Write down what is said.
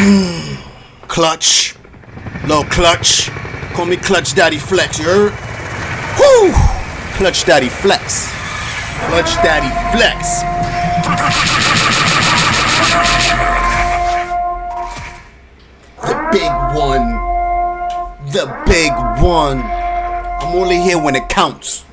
Clutch. Low clutch. Call me Clutch Daddy Flex, you heard? Woo! Clutch Daddy Flex. Clutch Daddy Flex. The big one. The big one. I'm only here when it counts.